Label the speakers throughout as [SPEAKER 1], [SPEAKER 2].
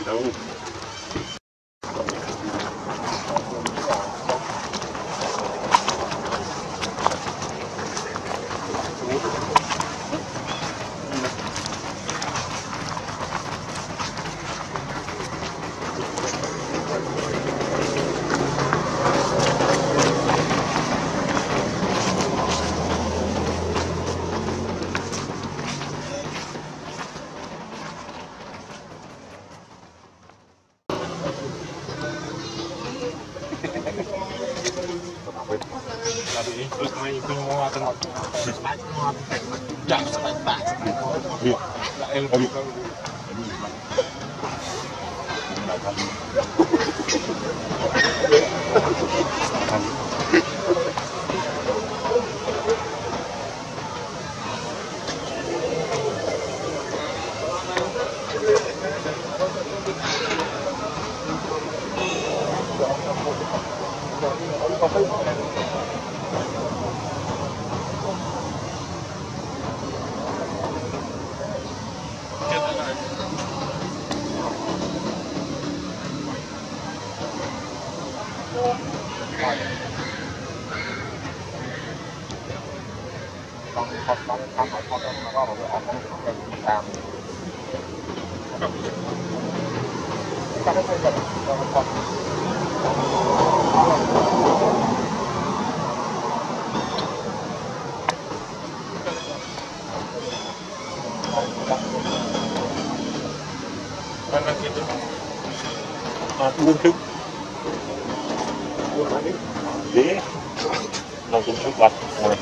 [SPEAKER 1] Então, វិញតែនេះដូចមិនខ្ញុំមកទាំងអត់ស្បាច់មកចាំស្បាច់បាក់វាអេលពីដល់ខាង Untuk di langsung cepat mulai.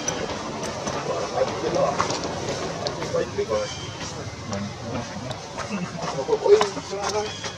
[SPEAKER 1] Thank you.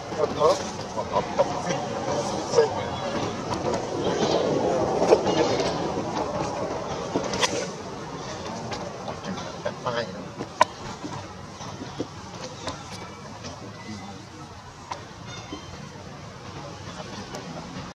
[SPEAKER 1] hơn nữa một hợp tâm sinh sinh